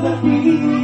that we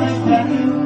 Todo